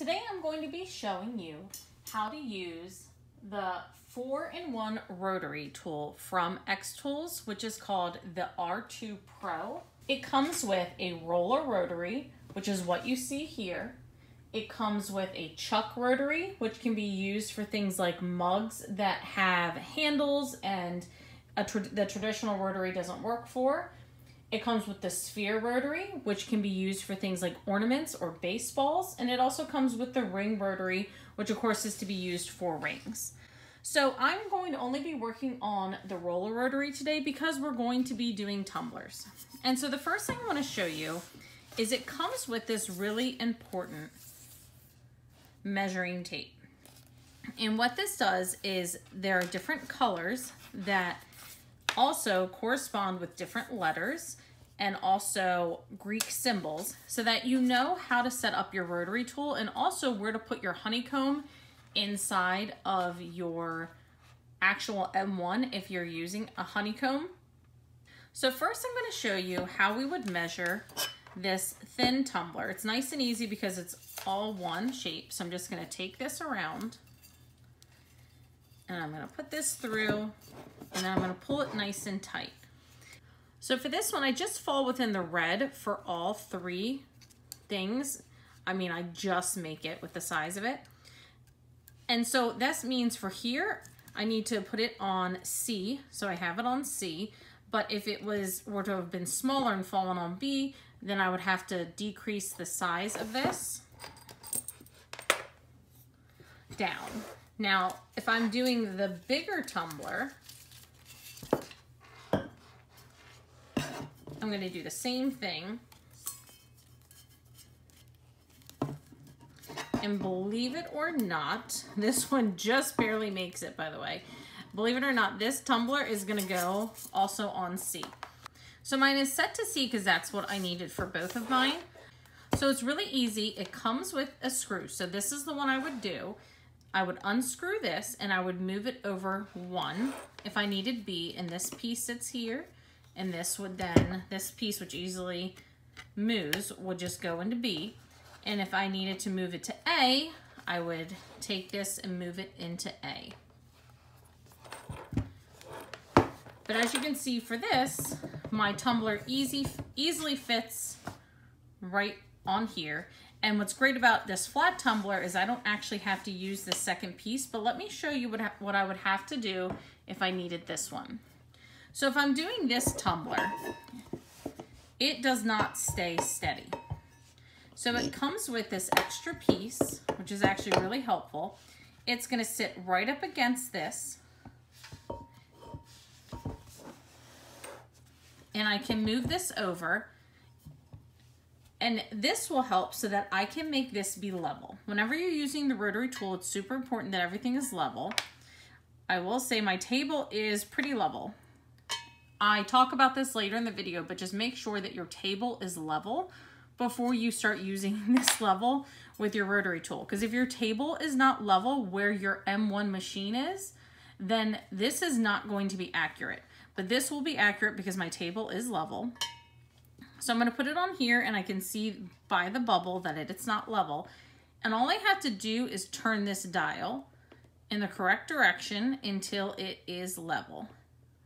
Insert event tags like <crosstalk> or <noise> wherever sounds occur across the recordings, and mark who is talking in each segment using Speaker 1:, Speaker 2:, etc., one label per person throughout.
Speaker 1: Today I'm going to be showing you how to use the 4-in-1 rotary tool from xTools, which is called the R2 Pro. It comes with a roller rotary, which is what you see here. It comes with a chuck rotary, which can be used for things like mugs that have handles and tra the traditional rotary doesn't work for. It comes with the sphere rotary, which can be used for things like ornaments or baseballs. And it also comes with the ring rotary, which of course is to be used for rings. So I'm going to only be working on the roller rotary today because we're going to be doing tumblers. And so the first thing I want to show you is it comes with this really important measuring tape. And what this does is there are different colors that also correspond with different letters and also Greek symbols so that you know how to set up your rotary tool and also where to put your honeycomb inside of your actual M1 if you're using a honeycomb. So first I'm going to show you how we would measure this thin tumbler. It's nice and easy because it's all one shape. So I'm just going to take this around and I'm going to put this through and then I'm going to pull it nice and tight. So for this one, I just fall within the red for all three things. I mean, I just make it with the size of it. And so this means for here, I need to put it on C. So I have it on C. But if it was were to have been smaller and fallen on B, then I would have to decrease the size of this down. Now, if I'm doing the bigger tumbler, I'm to do the same thing. And believe it or not, <laughs> this one just barely makes it, by the way. Believe it or not, this tumbler is to go also on C. So mine is set to C because that's what I needed for both of mine. So it's really easy. It comes with a screw. So this is the one I would do. I would unscrew this and I would move it over one if I needed B and this piece sits here and this would then, this piece which easily moves would just go into B. And if I needed to move it to A, I would take this and move it into A. But as you can see for this, my tumbler easy, easily fits right on here. And what's great about this flat tumbler is I don't actually have to use the second piece, but let me show you what, what I would have to do if I needed this one. So if I'm doing this tumbler, it does not stay steady. So it comes with this extra piece, which is actually really helpful. It's gonna sit right up against this. And I can move this over. And this will help so that I can make this be level. Whenever you're using the rotary tool, it's super important that everything is level. I will say my table is pretty level. I talk about this later in the video, but just make sure that your table is level before you start using <laughs> this level with your rotary tool. Because if your table is not level where your M1 machine is, then this is not going to be accurate. But this will be accurate because my table is level. So I'm going to put it on here and I can see by the bubble that it, it's not level. And all I have to do is turn this dial in the correct direction until it is level.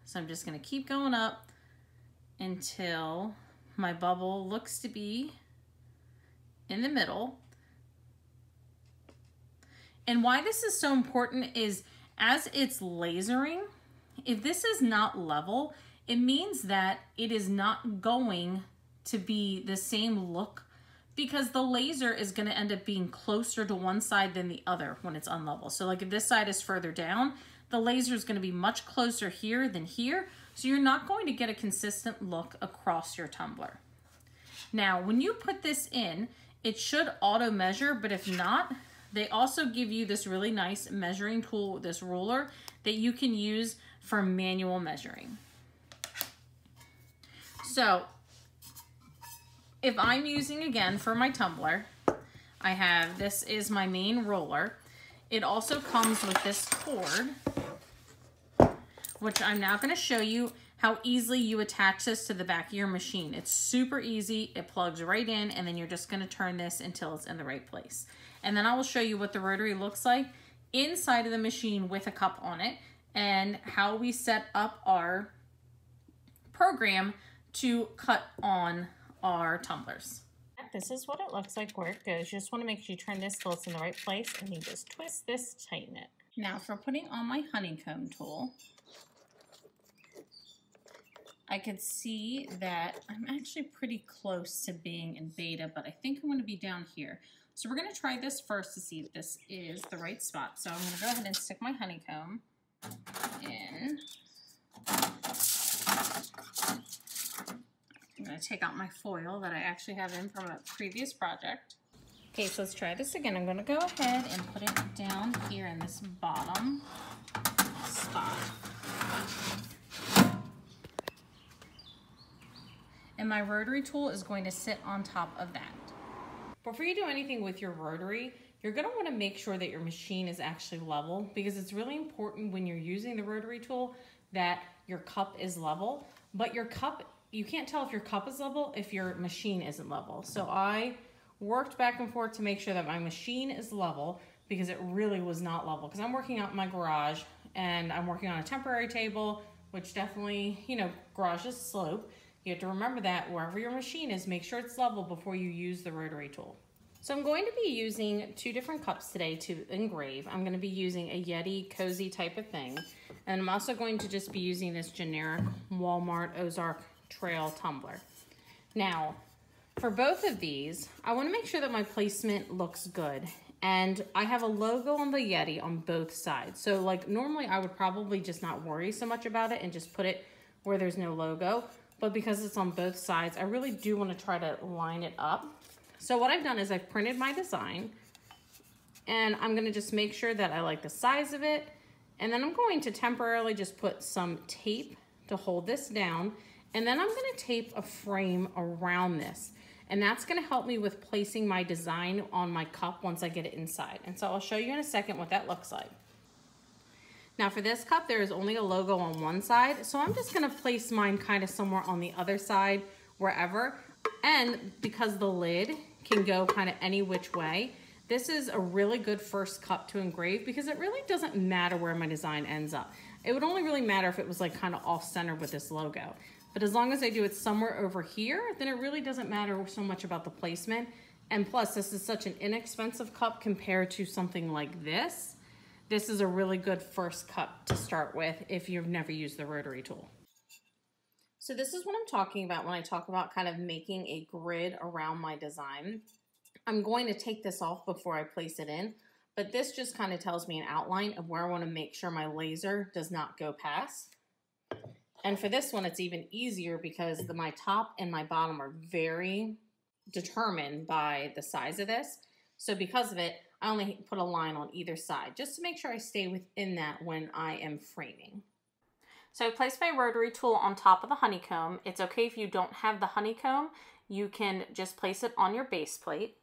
Speaker 1: So I'm just gonna keep going up until my bubble looks to be in the middle. And why this is so important is as it's lasering, if this is not level, it means that it is not going to be the same look because the laser is going to end up being closer to one side than the other when it's unlevel. So like if this side is further down, the laser is going to be much closer here than here, so you're not going to get a consistent look across your tumbler. Now, when you put this in, it should auto measure, but if not, they also give you this really nice measuring tool, this ruler, that you can use for manual measuring. So, if I'm using again for my tumbler, I have, this is my main roller. It also comes with this cord, which I'm now going to show you how easily you attach this to the back of your machine. It's super easy. It plugs right in and then you're just gonna turn this until it's in the right place. And then I will show you what the rotary looks like inside of the machine with a cup on it and how we set up our program to cut on our tumblers. This is what it looks like where it goes. You just want to make sure you turn this till it's in the right place and you just twist this, tighten it. Now for putting on my honeycomb tool, I could see that I'm actually pretty close to being in beta, but I think I'm going to be down here. So we're going to try this first to see if this is the right spot. So I'm going to go ahead and stick my honeycomb in. I'm going to take out my foil that I actually have in from a previous project. Okay, so let's try this again. I'm going to go ahead and put it down here in this bottom spot. And my rotary tool is going to sit on top of that. Before you do anything with your rotary, you're gonna wanna make sure that your machine is actually level because it's really important when you're using the rotary tool that your cup is level, but your cup, you can't tell if your cup is level if your machine isn't level. So I worked back and forth to make sure that my machine is level because it really was not level because I'm working out in my garage and I'm working on a temporary table, which definitely, you know, garage is slope. You have to remember that wherever your machine is, make sure it's level before you use the rotary tool. So I'm going to be using two different cups today to engrave. I'm going to be using a Yeti cozy type of thing. And I'm also going to just be using this generic Walmart Ozark Trail tumbler. Now, for both of these, I want to make sure that my placement looks good. And I have a logo on the Yeti on both sides. So like normally I would probably just not worry so much about it and just put it where there's no logo but because it's on both sides, I really do want to try to line it up. So what I've done is I've printed my design and I'm going to just make sure that I like the size of it. And then I'm going to temporarily just put some tape to hold this down. And then I'm going to tape a frame around this. And that's going to help me with placing my design on my cup once I get it inside. And so I'll show you in a second what that looks like. Now for this cup, there is only a logo on one side, so I'm just gonna place mine kind of somewhere on the other side, wherever. And because the lid can go kind of any which way, this is a really good first cup to engrave because it really doesn't matter where my design ends up. It would only really matter if it was like kind of off center with this logo. But as long as I do it somewhere over here, then it really doesn't matter so much about the placement. And plus, this is such an inexpensive cup compared to something like this this is a really good first cup to start with if you've never used the rotary tool. So this is what I'm talking about when I talk about kind of making a grid around my design. I'm going to take this off before I place it in, but this just kind of tells me an outline of where I want to make sure my laser does not go past. And for this one, it's even easier because the, my top and my bottom are very determined by the size of this. So because of it, I only put a line on either side just to make sure I stay within that when I am framing. So I placed my rotary tool on top of the honeycomb. It's okay if you don't have the honeycomb. You can just place it on your base plate.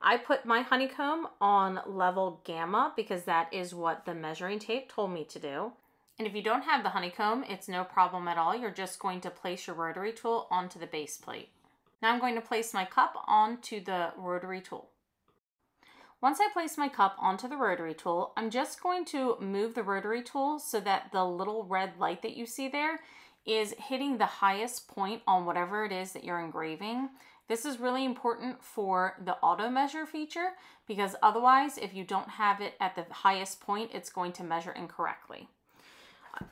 Speaker 1: I put my honeycomb on level gamma because that is what the measuring tape told me to do. And if you don't have the honeycomb, it's no problem at all. You're just going to place your rotary tool onto the base plate. Now I'm going to place my cup onto the rotary tool. Once I place my cup onto the rotary tool, I'm just going to move the rotary tool so that the little red light that you see there is hitting the highest point on whatever it is that you're engraving. This is really important for the auto measure feature because otherwise if you don't have it at the highest point, it's going to measure incorrectly.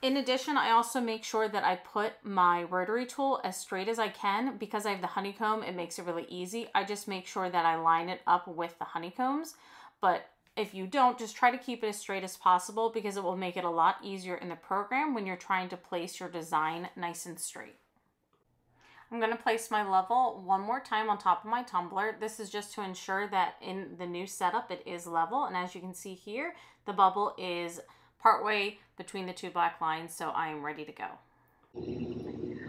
Speaker 1: In addition, I also make sure that I put my rotary tool as straight as I can. Because I have the honeycomb, it makes it really easy. I just make sure that I line it up with the honeycombs. But if you don't, just try to keep it as straight as possible because it will make it a lot easier in the program when you're trying to place your design nice and straight. I'm going to place my level one more time on top of my tumbler. This is just to ensure that in the new setup it is level. And as you can see here, the bubble is partway between the two black lines, so I am ready to go.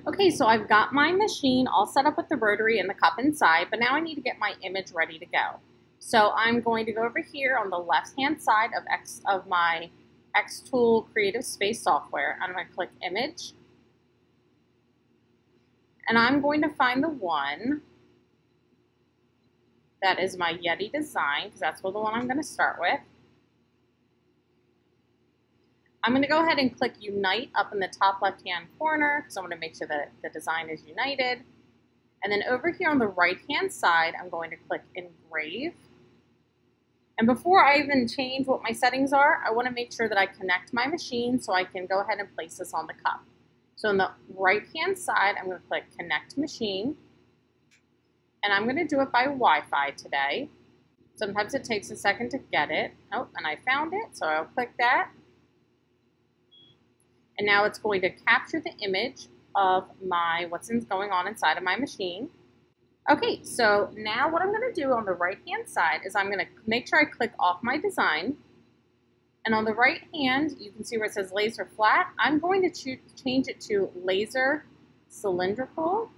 Speaker 1: Okay, so I've got my machine all set up with the rotary and the cup inside, but now I need to get my image ready to go. So I'm going to go over here on the left-hand side of, X, of my xTool Creative Space software. I'm going to click Image. And I'm going to find the one that is my Yeti design, because that's the one I'm going to start with. I'm going to go ahead and click Unite up in the top left-hand corner, because I want to make sure that the design is united. And then over here on the right-hand side, I'm going to click Engrave. And before I even change what my settings are, I want to make sure that I connect my machine so I can go ahead and place this on the cup. So on the right-hand side, I'm going to click Connect Machine. And I'm going to do it by Wi-Fi today. Sometimes it takes a second to get it. Oh, and I found it, so I'll click that. And now it's going to capture the image of my what's going on inside of my machine. Okay, so now what I'm going to do on the right-hand side is I'm going to make sure I click off my design. And on the right hand, you can see where it says laser flat. I'm going to change it to laser cylindrical.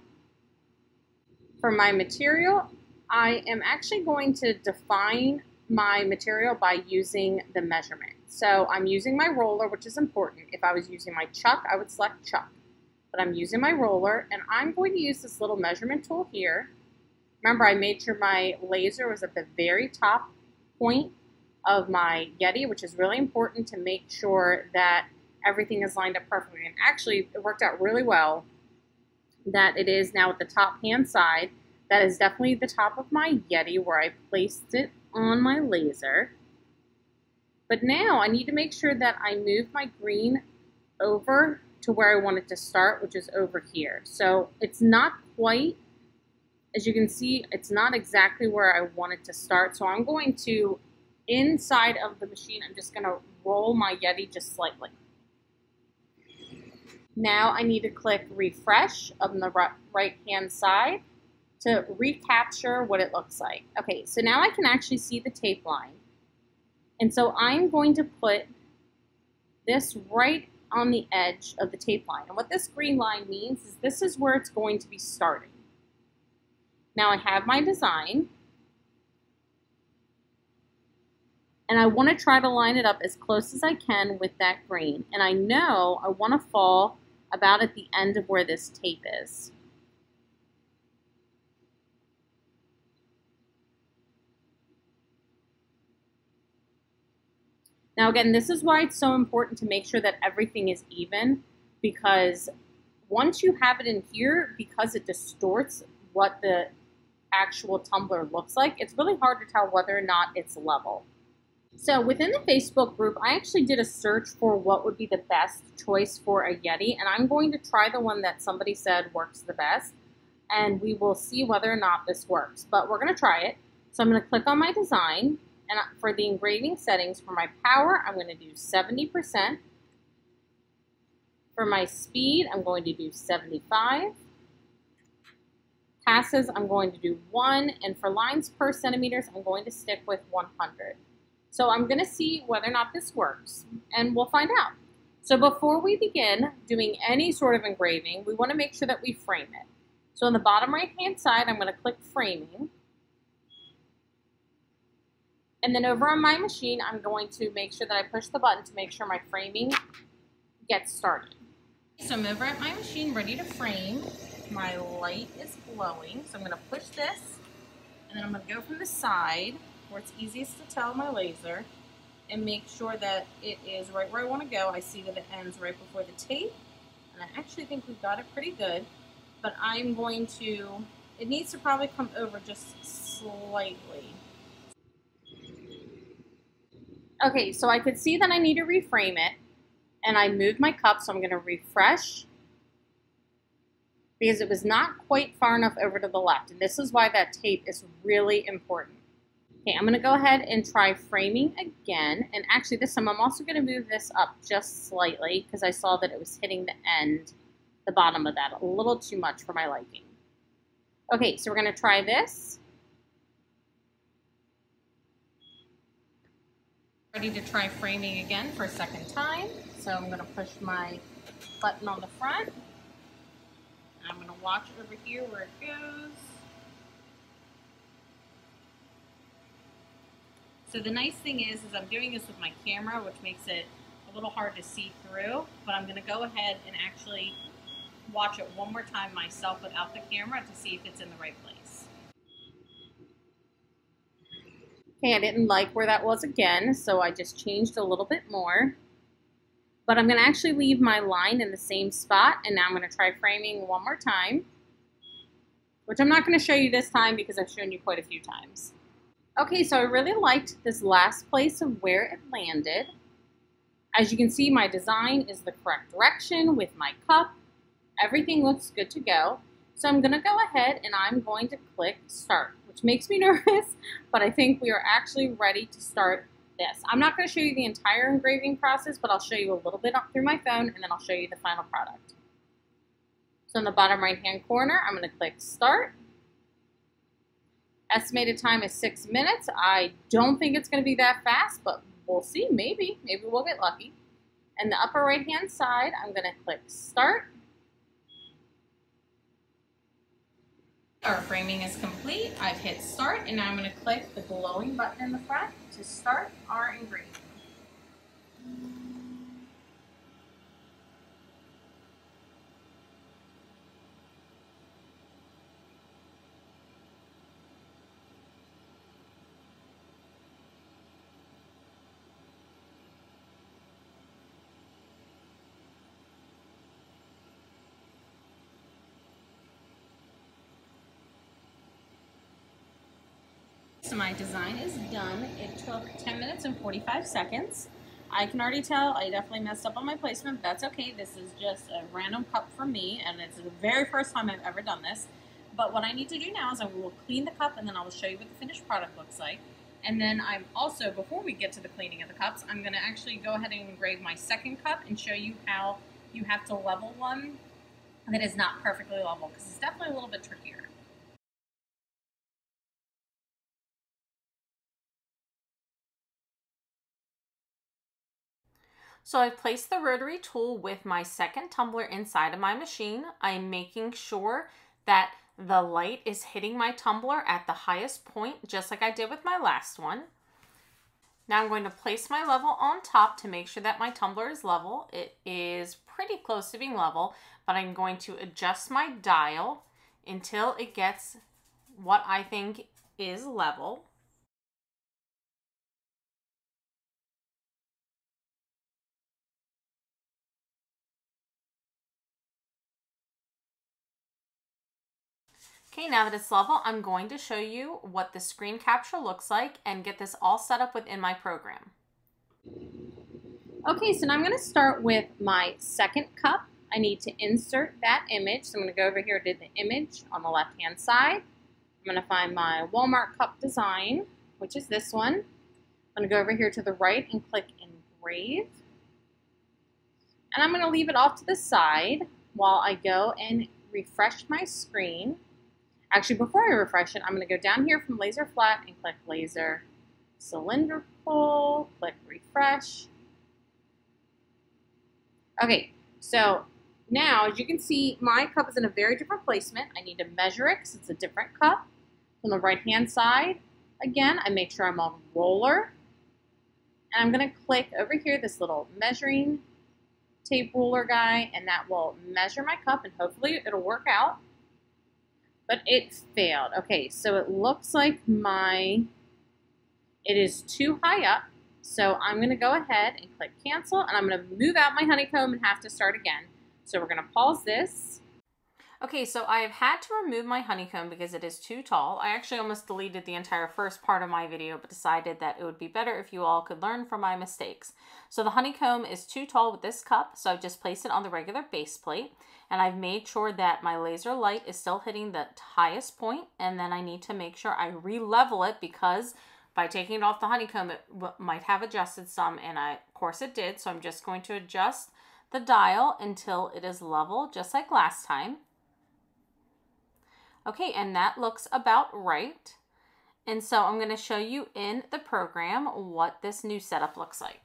Speaker 1: For my material, I am actually going to define my material by using the measurement. So I'm using my roller, which is important. If I was using my chuck, I would select chuck. But I'm using my roller, and I'm going to use this little measurement tool here Remember, I made sure my laser was at the very top point of my Yeti, which is really important to make sure that everything is lined up perfectly. And actually, it worked out really well that it is now at the top hand side. That is definitely the top of my Yeti where I placed it on my laser. But now I need to make sure that I move my green over to where I want it to start, which is over here. So it's not quite as you can see, it's not exactly where I wanted to start. So I'm going to, inside of the machine, I'm just going to roll my Yeti just slightly. Now I need to click refresh on the right hand side to recapture what it looks like. Okay, so now I can actually see the tape line. And so I'm going to put this right on the edge of the tape line. And what this green line means is this is where it's going to be starting. Now I have my design. And I want to try to line it up as close as I can with that green. And I know I want to fall about at the end of where this tape is. Now again, this is why it's so important to make sure that everything is even because once you have it in here, because it distorts what the actual tumbler looks like, it's really hard to tell whether or not it's level. So within the Facebook group, I actually did a search for what would be the best choice for a Yeti, and I'm going to try the one that somebody said works the best, and we will see whether or not this works. But we're going to try it. So I'm going to click on my design, and for the engraving settings, for my power, I'm going to do 70%. For my speed, I'm going to do 75 passes, I'm going to do one, and for lines per centimeters, I'm going to stick with 100. So I'm going to see whether or not this works, and we'll find out. So before we begin doing any sort of engraving, we want to make sure that we frame it. So on the bottom right-hand side, I'm going to click Framing. And then over on my machine, I'm going to make sure that I push the button to make sure my framing gets started. So I'm over at my machine, ready to frame my light is glowing. So I'm going to push this, and then I'm going to go from the side, where it's easiest to tell my laser, and make sure that it is right where I want to go. I see that it ends right before the tape, and I actually think we've got it pretty good, but I'm going to, it needs to probably come over just slightly. Okay, so I could see that I need to reframe it, and I moved my cup, so I'm going to refresh because it was not quite far enough over to the left. And this is why that tape is really important. Okay, I'm gonna go ahead and try framing again. And actually this time I'm also gonna move this up just slightly because I saw that it was hitting the end, the bottom of that, a little too much for my liking. Okay, so we're gonna try this. Ready to try framing again for a second time. So I'm gonna push my button on the front. I'm going to watch over here where it goes. So the nice thing is, is I'm doing this with my camera, which makes it a little hard to see through, but I'm going to go ahead and actually watch it one more time myself without the camera to see if it's in the right place. Okay, I didn't like where that was again, so I just changed a little bit more. But I'm going to actually leave my line in the same spot, and now I'm going to try framing one more time, which I'm not going to show you this time because I've shown you quite a few times. Okay, so I really liked this last place of where it landed. As you can see, my design is the correct direction with my cup. Everything looks good to go. So I'm gonna go ahead and I'm going to click start, which makes me <laughs> nervous, but I think we are actually ready to start this. I'm not gonna show you the entire engraving process, but I'll show you a little bit through my phone and then I'll show you the final product. So in the bottom right hand corner, I'm gonna click start. Estimated time is six minutes. I don't think it's gonna be that fast, but we'll see, maybe, maybe we'll get lucky. And the upper right hand side, I'm gonna click start. Our framing is complete. I've hit start and now I'm going to click the glowing button in the front to start our engraving. So my design is done. It took 10 minutes and 45 seconds. I can already tell I definitely messed up on my placement. That's okay. This is just a random cup for me, and it's the very first time I've ever done this. But what I need to do now is I will clean the cup, and then I will show you what the finished product looks like. And then I'm also, before we get to the cleaning of the cups, I'm going to actually go ahead and engrave my second cup and show you how you have to level one that is not perfectly level, because it's definitely a little bit trickier. So I've placed the rotary tool with my second tumbler inside of my machine. I'm making sure that the light is hitting my tumbler at the highest point, just like I did with my last one. Now I'm going to place my level on top to make sure that my tumbler is level. It is pretty close to being level, but I'm going to adjust my dial until it gets what I think is level. Okay, now that it's level, I'm going to show you what the screen capture looks like and get this all set up within my program. Okay, so now I'm going to start with my second cup. I need to insert that image. So I'm going to go over here to the image on the left-hand side. I'm going to find my Walmart cup design, which is this one. I'm going to go over here to the right and click Engrave. And I'm going to leave it off to the side while I go and refresh my screen. Actually, before I refresh it, I'm going to go down here from laser flat and click laser cylindrical, click refresh. Okay, so now as you can see, my cup is in a very different placement. I need to measure it because it's a different cup. From the right hand side, again, I make sure I'm on roller. And I'm going to click over here this little measuring tape ruler guy, and that will measure my cup, and hopefully it'll work out but it failed. Okay, so it looks like my, it is too high up. So I'm going to go ahead and click cancel, and I'm going to move out my honeycomb and have to start again. So we're going to pause this. Okay, so I have had to remove my honeycomb because it is too tall. I actually almost deleted the entire first part of my video, but decided that it would be better if you all could learn from my mistakes. So the honeycomb is too tall with this cup, so I've just placed it on the regular base plate. And I've made sure that my laser light is still hitting the highest point, and then I need to make sure I re-level it because by taking it off the honeycomb, it might have adjusted some, and I, of course it did. So I'm just going to adjust the dial until it is level, just like last time. Okay, and that looks about right. And so I'm going to show you in the program what this new setup looks like.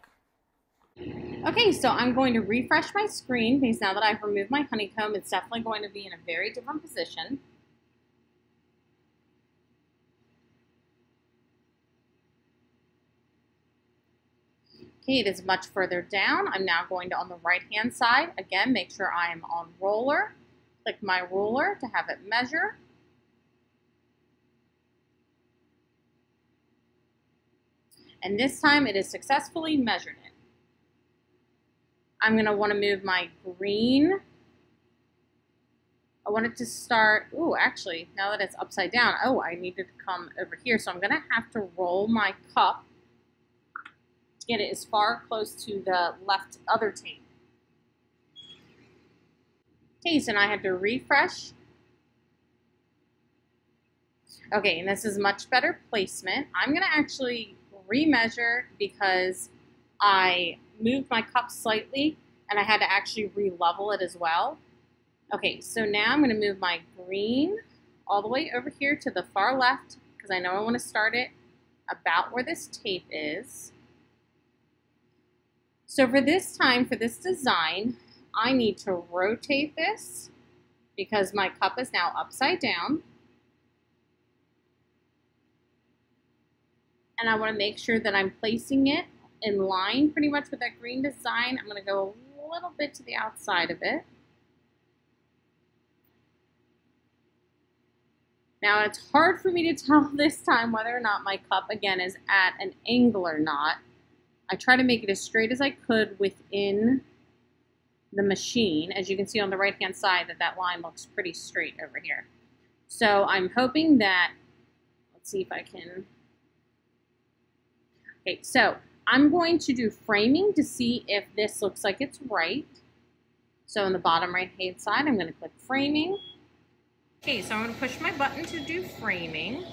Speaker 1: Okay, so I'm going to refresh my screen because now that I've removed my honeycomb, it's definitely going to be in a very different position. Okay, it is much further down. I'm now going to on the right hand side. Again, make sure I am on roller Click my ruler to have it measure. And this time it has successfully measured it. I'm going to want to move my green. I want it to start, oh, actually, now that it's upside down, oh, I need to come over here. So I'm going to have to roll my cup to get it as far close to the left other tape. Okay, so now I have to refresh. Okay, and this is much better placement. I'm going to actually remeasure because I moved my cup slightly and I had to actually re-level it as well. Okay, so now I'm going to move my green all the way over here to the far left because I know I want to start it about where this tape is. So for this time, for this design, I need to rotate this because my cup is now upside down. And I want to make sure that I'm placing it in line pretty much with that green design. I'm going to go a little bit to the outside of it. Now it's hard for me to <laughs> tell this time whether or not my cup again is at an angle or not. I try to make it as straight as I could within the machine. As you can see on the right hand side that that line looks pretty straight over here. So I'm hoping that, let's see if I can, okay, so I'm going to do framing to see if this looks like it's right. So on the bottom right hand side, I'm going to click framing. Okay, so I'm going to push my button to do framing.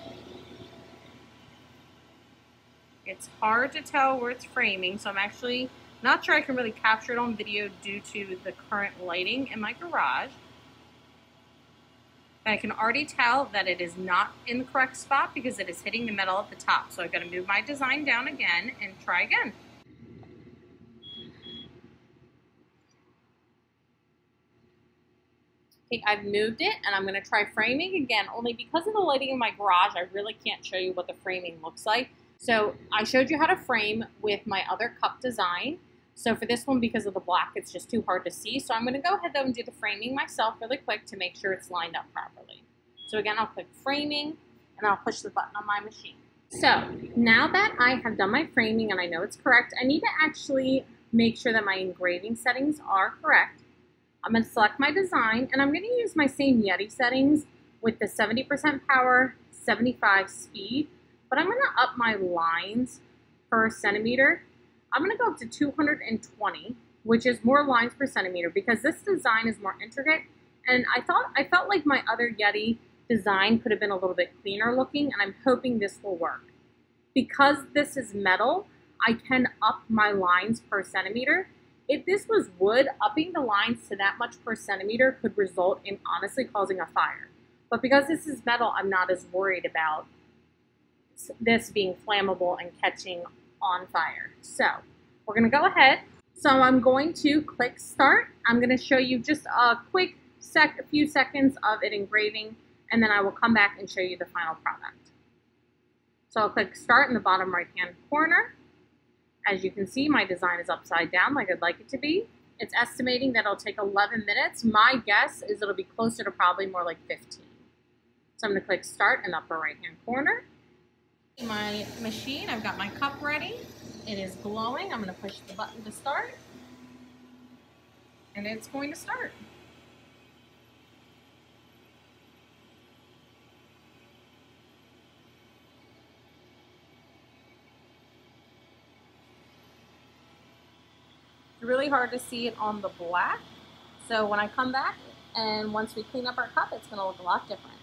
Speaker 1: It's hard to tell where it's framing, so I'm actually not sure I can really capture it on video due to the current lighting in my garage. I can already tell that it is not in the correct spot because it is hitting the metal at the top. So I've got to move my design down again and try again. Okay, I've moved it and I'm going to try framing again. Only because of the lighting in my garage, I really can't show you what the framing looks like. So I showed you how to frame with my other cup design. So for this one, because of the black, it's just too hard to see. So I'm going to go ahead though and do the framing myself really quick to make sure it's lined up properly. So again, I'll click framing and I'll push the button on my machine. So now that I have done my framing and I know it's correct, I need to actually make sure that my engraving settings are correct. I'm going to select my design and I'm going to use my same Yeti settings with the 70% power, 75 speed, but I'm going to up my lines per centimeter I'm going to go up to 220, which is more lines per centimeter because this design is more intricate. And I thought I felt like my other Yeti design could have been a little bit cleaner looking, and I'm hoping this will work. Because this is metal, I can up my lines per centimeter. If this was wood, upping the lines to that much per centimeter could result in honestly causing a fire. But because this is metal, I'm not as worried about this being flammable and catching on fire. So we're going to go ahead. So I'm going to click start. I'm going to show you just a quick sec, a few seconds of it engraving, and then I will come back and show you the final product. So I'll click start in the bottom right hand corner. As you can see, my design is upside down like I'd like it to be. It's estimating that it'll take 11 minutes. My guess is it'll be closer to probably more like 15. So I'm to click start in the upper right hand corner my machine. I've got my cup ready. It is glowing. I'm going to push the button to start. And it's going to start. It's really hard to see it on the black. So when I come back and once we clean up our cup, it's going to look a lot different.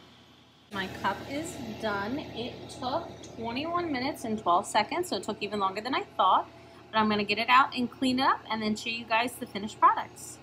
Speaker 1: My cup is done. It took 21 minutes and 12 seconds, so it took even longer than I thought. But I'm going to get it out and clean it up and then show you guys the finished products.